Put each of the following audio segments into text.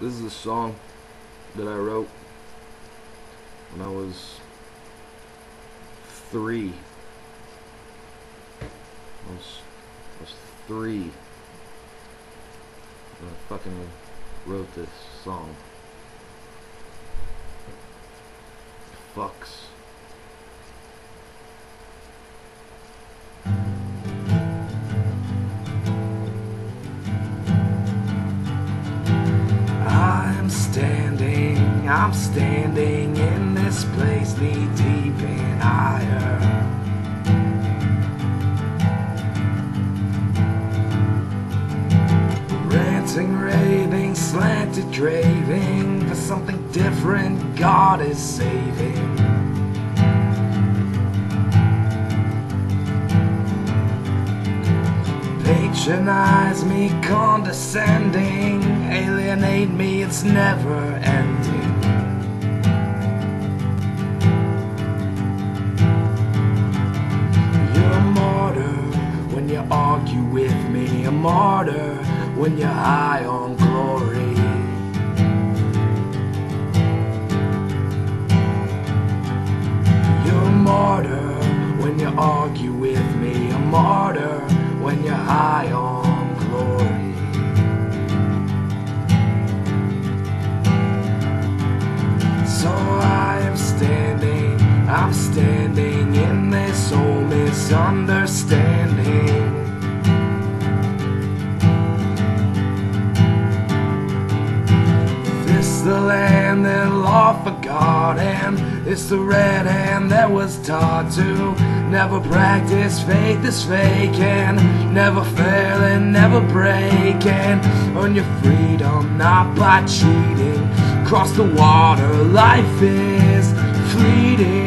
This is a song that I wrote when I was three. I was, I was three when I fucking wrote this song. Fucks. Standing, I'm standing in this place knee deep in ire. Ranting, raving, slanted, draving for something different God is saving. Patronize me, condescending, alienate me, it's never ending. You're a martyr when you argue with me, a martyr when you're high on glory. You're a martyr when you argue with me, a martyr when you're high on I'm standing in this old misunderstanding. This the land that law forgot, and it's the red hand that was taught to never practice faith is fake and never fail and never break and earn your freedom not by cheating. Cross the water, life is fleeting.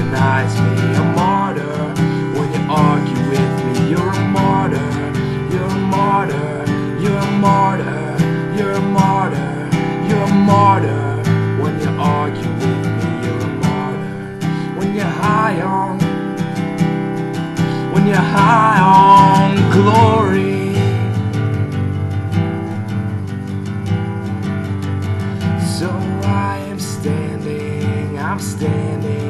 You me, a martyr. When you argue with me. You're a martyr, you're a martyr, you're a martyr, you're a martyr, you're a martyr. When you argue with me. You're a martyr. When you're high on, when you're high on glory. So I am standing, I'm standing. in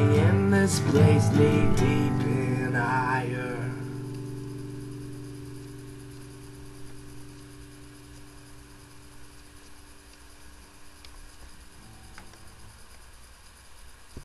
this place knee deep